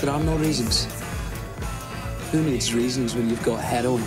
There are no reasons. Who needs reasons when you've got head on?